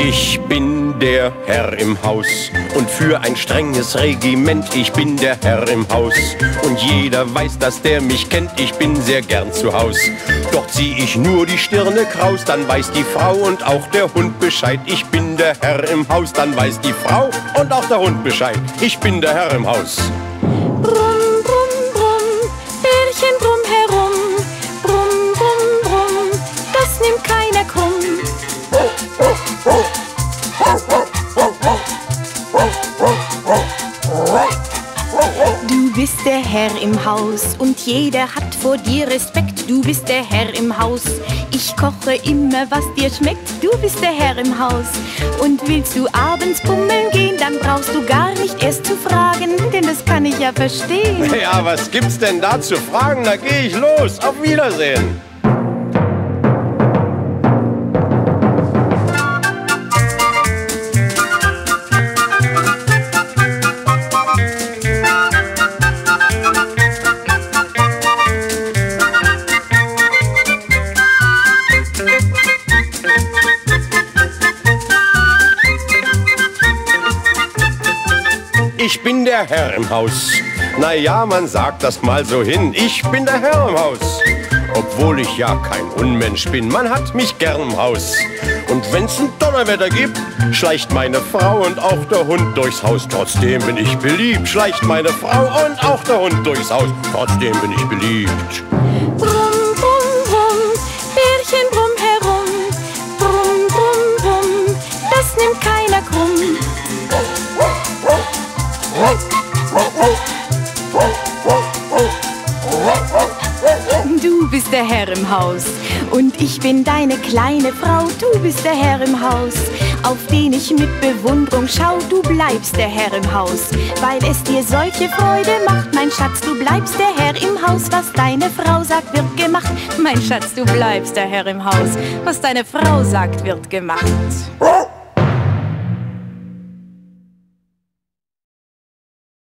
Ich bin der Herr im Haus und für ein strenges Regiment, ich bin der Herr im Haus. Und jeder weiß, dass der mich kennt, ich bin sehr gern zu Haus. Doch zieh ich nur die Stirne kraus, dann weiß die Frau und auch der Hund Bescheid. Ich bin der Herr im Haus, dann weiß die Frau und auch der Hund Bescheid. Ich bin der Herr im Haus. Bist der Herr im Haus und jeder hat vor dir Respekt. Du bist der Herr im Haus. Ich koche immer, was dir schmeckt. Du bist der Herr im Haus. Und willst du abends bummeln gehen, dann brauchst du gar nicht erst zu fragen, denn das kann ich ja verstehen. Ja, was gibt's denn da zu fragen? Da geh ich los. Auf Wiedersehen. Ich bin der Herr im Haus. Na ja, man sagt das mal so hin. Ich bin der Herr im Haus. Obwohl ich ja kein Unmensch bin, man hat mich gern im Haus. Und wenn's ein Donnerwetter gibt, schleicht meine Frau und auch der Hund durchs Haus. Trotzdem bin ich beliebt, schleicht meine Frau und auch der Hund durchs Haus. Trotzdem bin ich beliebt. Brumm, brumm, brumm, Bärchen brumm herum. Brumm, brumm, brumm, das nimmt keiner Du bist der Herr im Haus und ich bin deine kleine Frau. Du bist der Herr im Haus, auf den ich mit Bewunderung schau. Du bleibst der Herr im Haus, weil es dir solche Freude macht. Mein Schatz, du bleibst der Herr im Haus. Was deine Frau sagt, wird gemacht. Mein Schatz, du bleibst der Herr im Haus. Was deine Frau sagt, wird gemacht.